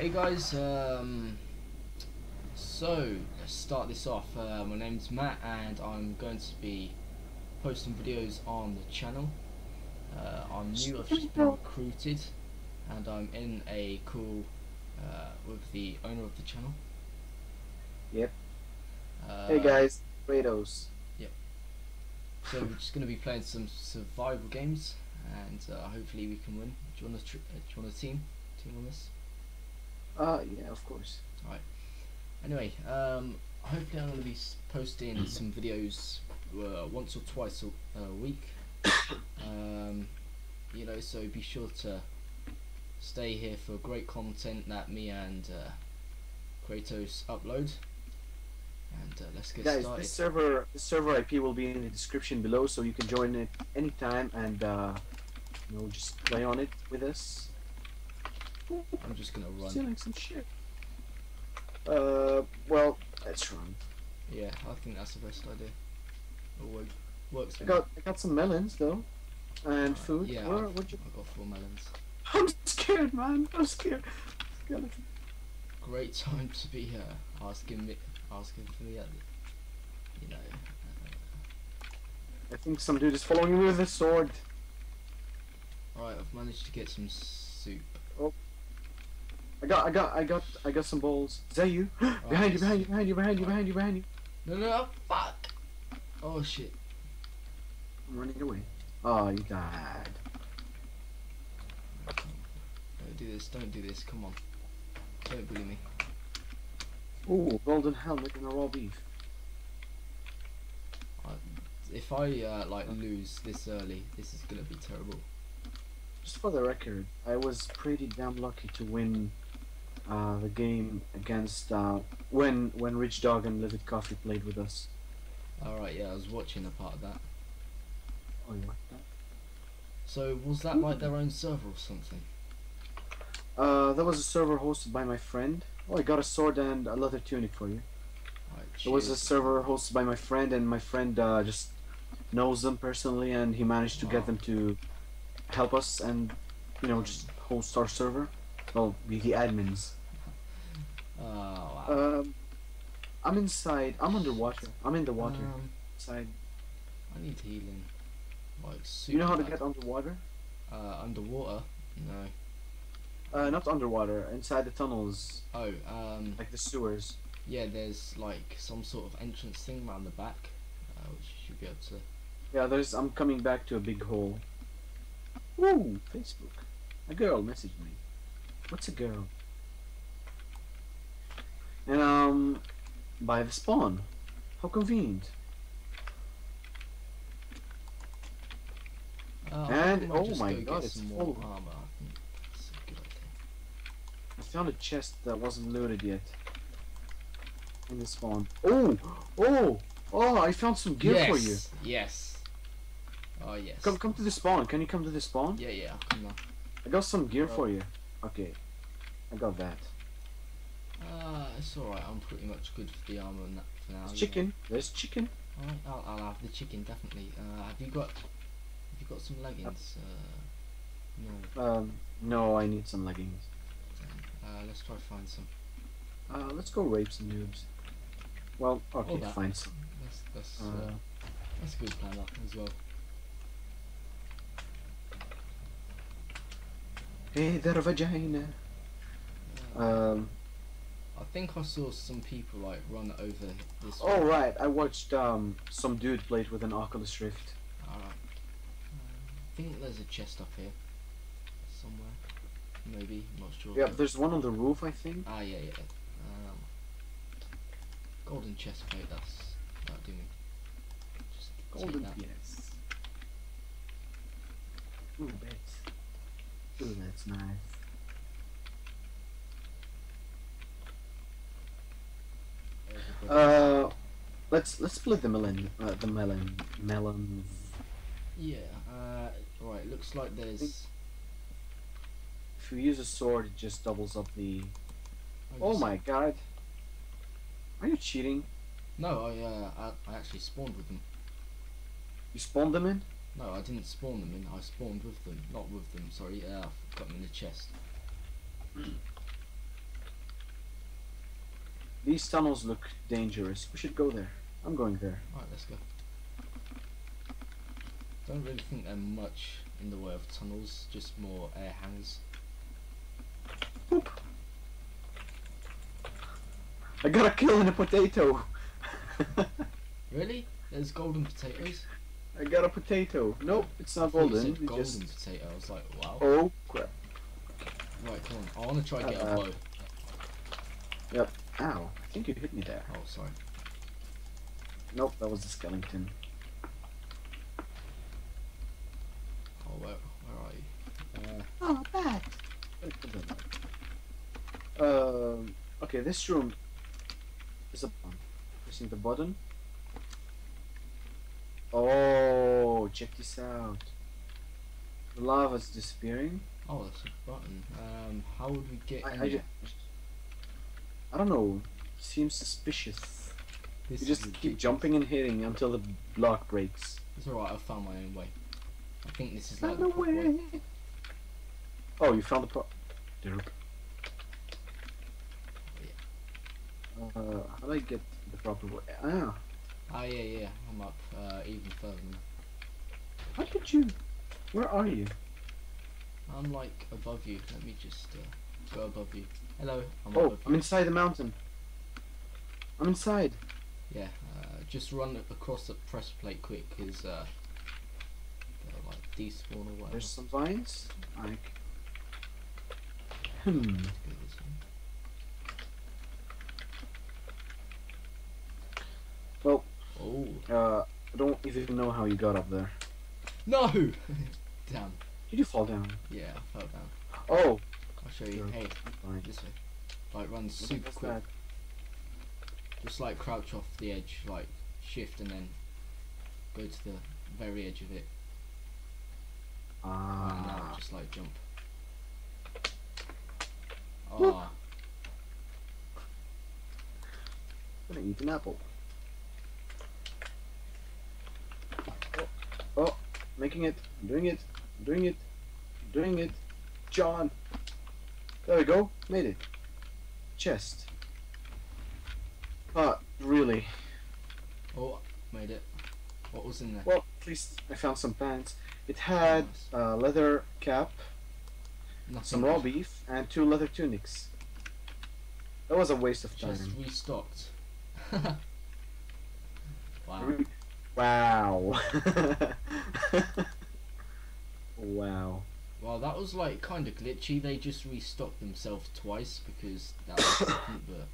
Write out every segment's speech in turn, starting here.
Hey guys, um, so let's start this off. Uh, my name's Matt and I'm going to be posting videos on the channel. Uh, I'm new, I've just been recruited and I'm in a call uh, with the owner of the channel. Yep. Uh, Hey guys, Kratos. Yep. So we're just going to be playing some survival games and uh, hopefully we can win. Do you want tr- uh, do you want a team? Team on this? Uh, yeah, of course. Anyway, um, hopefully I'm going to be posting some videos uh, once or twice a, a week. Um, you know, so be sure to stay here for great content that me and uh, Kratos upload. And uh, let's get guys, started. this server, this server IP will be in the description below, so you can join it anytime and uh, you know just play on it with us. I'm just going to run. Stealing some shit. Uh, well, let's run. Yeah, I think that's the best idea. It work, works I got, I got some melons though, and Alright, food. Yeah, Where, I've, what'd you... I've got four melons. I'm scared, man. I'm scared. Skeleton. Great time to be uh, asking me, asking for me, uh, you know. Uh, I think some dude is following me with a sword. Alright, I've managed to get some soup. I got, I got, I got, I got some balls. Is that you? behind you, behind you, behind you, behind you, behind you, behind you. No, no, no, fuck! Oh shit. I'm running away. Oh, you died. Don't do this, don't do this, come on. Don't bully me. Ooh, golden helmet and a raw beef. If I, uh, like, lose this early, this is gonna be terrible. Just for the record, I was pretty damn lucky to win uh, the game against uh, when when Rich Dog and Livid Coffee played with us. Alright, yeah, I was watching a part of that. Oh, you like that? So, was that like their own server or something? Uh, that was a server hosted by my friend. Oh, I got a sword and a leather tunic for you. Right, It was a server hosted by my friend, and my friend uh, just knows them personally, and he managed to Wow. get them to help us and you know just host our server. Well, be the admins. Um, I'm inside. I'm underwater. I'm in the water. Um, Inside. I need healing. Like, super You know how to get underwater? Uh, underwater? No. Uh, not underwater. Inside the tunnels, Oh, um, like the sewers. yeah, there's like some sort of entrance thing around the back, uh, which you should be able to. Yeah, there's. I'm coming back to a big hole. Woo! Facebook. A girl messaged me. What's a girl? And um, by the spawn. How convenient. I And- think I might oh my go God, it's full. armor. I think that's a good idea. I found a chest that wasn't loaded yet. In the spawn. Oh! Oh! Oh! I found some gear yes. for you. Yes. Oh yes. Come, come to the spawn. Can you come to the spawn? Yeah, yeah. Come on. I got some gear Oh. for you. Okay. I got that. Uh, it's alright. I'm pretty much good for the armor and that for now. There's chicken. There's chicken. Alright, I'll, I'll have the chicken definitely. Uh, have you got? Have you got some leggings? Uh, no. Um, no, I need some leggings. Uh, let's try find some. Uh, let's go rape some noobs. Well, okay, fine. some. That's that's uh, Uh, that's a good plan that as well. hey, there, vagina. Um. I think I saw some people like run over this. Oh right, I watched um some dude play it with an Oculus Rift. Alright. I think there's a chest up here somewhere. Maybe. I'm not sure. Yeah, there's one on the roof, I think. Ah, yeah, yeah. Um, golden chest plate. That's that'll do me. Just take Golden, that. yes. Ooh. Ooh, that's nice. Uh, let's let's split the melon. Uh, the melon. Melons. Yeah. Uh, right. Looks like there's. If you use a sword, it just doubles up the. Oh my god. Are you cheating? No, I uh, I, I actually spawned with them. You spawned them in? No, I didn't spawn them in. I spawned with them, not with them. Sorry. Uh, I've got them in the chest. These tunnels look dangerous. We should go there. I'm going there. Alright, let's go. Don't really think they're much in the way of tunnels, just more air hangers. Boop. I got a kill in a potato. Really? There's golden potatoes? I got a potato. Nope, it's not you golden. said It golden just... potato. I was like, wow. Oh crap! Right, come on. I want to try and get a Uh, bow. Ow! I think you hit me there. Oh, sorry. Nope, that was the skeleton. Oh, where, where are you? Uh, Oh, bat. Um. Okay, this room is a pressing the button. Oh, check this out. The lava's disappearing. oh, that's a button. Um, how would we get I, in I, there? just, I don't know. Seems suspicious. This You just keep ridiculous. jumping and hitting until the block breaks. It's alright, I found my own way. I think this is like the proper way. Oh, you found the pro. Derp. Uh, how do I get the proper way? Ah, Ah, yeah, yeah, I'm up uh, even further now. how did you? Where are you? I'm like above you. Let me just uh, go above you. Hello, I'm Oh, I'm inside the mountain. I'm inside. Yeah, uh, just run across the press plate quick, because uh, they'll like despawn or whatever. There's some vines. I. c- Hmm. Let's go this way. Well, Oh uh, I don't even know how you got up there. no! Damn. Did you fall down? Yeah, I fell down. Oh, I'll show you. Sure. Hey, fine. this way. Like run super quick. that? Just like crouch off the edge, like shift and then go to the very edge of it. And now Ah. just like jump. Whoop. Ah, gonna eat an apple. Oh, oh, making it, doing it, doing it, doing it. John. There we go, made it. Chest. Ah, really? oh, made it. What was in there? Well, at least I found some pants. It had Nice. a leather cap, Nothing. some raw beef, and two leather tunics. That was a waste of time. Just restocked. wow. Re- Wow. wow. Well, that was like kind of glitchy. They just restocked themselves twice because that was but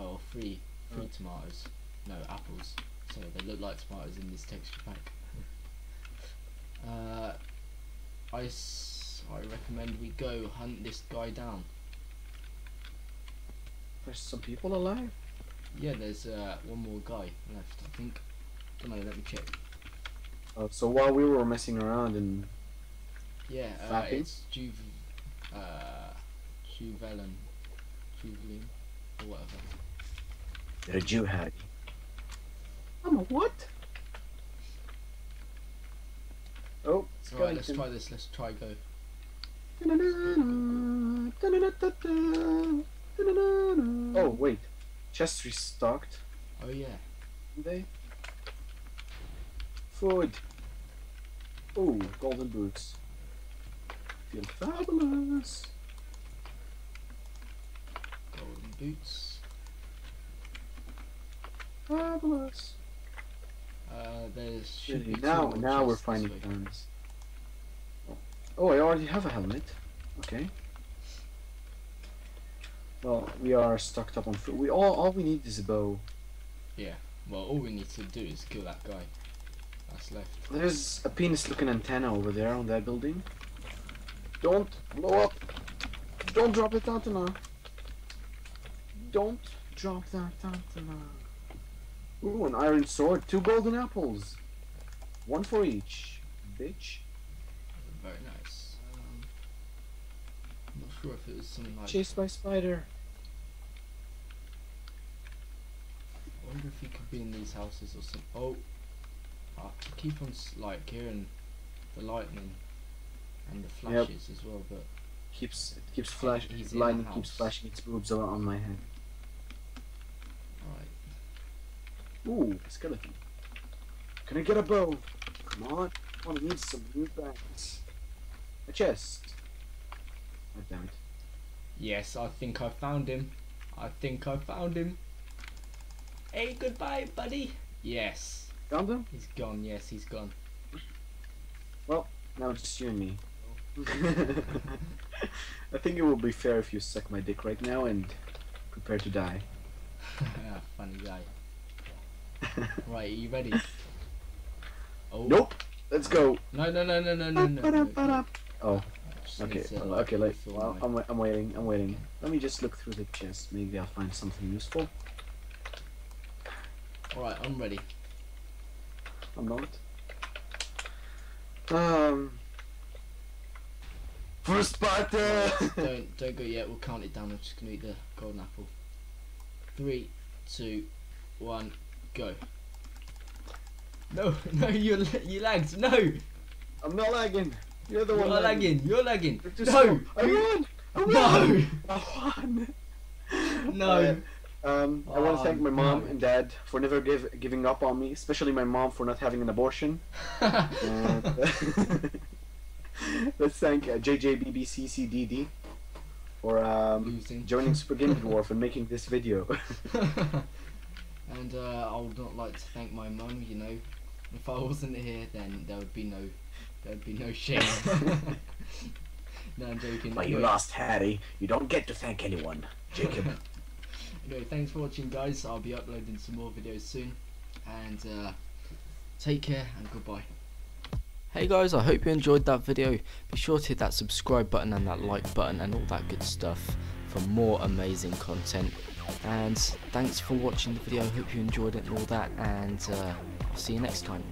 oh, three, three tomatoes, no apples. So they look like tomatoes in this texture pack. Uh, I, s- I recommend we go hunt this guy down. There's some people alive? Yeah, there's uh, one more guy left, I think. Don't know. Let me check. Uh, so while we were messing around and Yeah, uh, it's Juve, uh, Juvelin, Juvelin, or whatever. You're a Jew hat. I'm a what? Oh, Right, let's try this. Let's try go. Oh wait, chest restocked. Oh yeah. They food. Oh, golden boots. Feel fabulous. Golden boots. Fabulous. Uh, there's should Really, be now, now we're finding guns. Oh, I already have a helmet. Okay. Well, we are stocked up on food. We all all we need is a bow. Yeah. Well, all we need to do is kill that guy. That's left. There's a penis-looking antenna over there on that building. Don't blow up. Don't drop it antenna. Don't drop that antenna. Ooh, an iron sword. Two golden apples. One for each. Bitch. Very nice. Um, I'm not sure if it was something like. Chased by spider. I wonder if he could be in these houses or something. Oh, I keep on like hearing the lightning and the Yep. flashes as well, but Keeps it keeps flash. He's lightning keeps flashing its boobs on- on my head. Ooh, a skeleton. Can I get a bow? Come on. I want to need some new bags. A chest. God damn it. Yes, I think I found him. I think I found him. Hey, goodbye, buddy. Yes, Found them? he's gone. Yes, he's gone. Well, now it's just you and me. I think it will be fair if you suck my dick right now and prepare to die. Funny guy. Right, are you ready? Oh. Nope. Let's go. No, no, no, no, no, no, no. no, no. Oh, okay. need to, like, okay. Like, well, I'm, I'm waiting. I'm waiting. Let me just look through the chest. Maybe I'll find something useful. Alright, I'm ready. I'm not. Um. For Sparta. don't don't go yet. We'll count it down. I'm just gonna eat the golden apple. Three, two, one, go. No, no, you you lagged. No, I'm not lagging. You're the one lagging. You're lagging. You're too No. I won. I won. no, I won. no. Um, I want Oh, to thank my mom no. and dad for never give, giving up on me, especially my mom for not having an abortion. And, let's thank uh, JJBBCCDD for um, joining Super Gaming Dwarf and making this video. and uh, I would not like to thank my mum. You know, if I wasn't here, then there would be no, there would be no shame. no, I'm joking. but you lost Harry. You don't get to thank anyone, Jacob. Anyway, thanks for watching, guys. I'll be uploading some more videos soon. And uh, take care and goodbye. Hey guys, I hope you enjoyed that video. Be sure to hit that subscribe button and that like button and all that good stuff for more amazing content. And thanks for watching the video. Hope you enjoyed it and all that. And uh, I'll see you next time.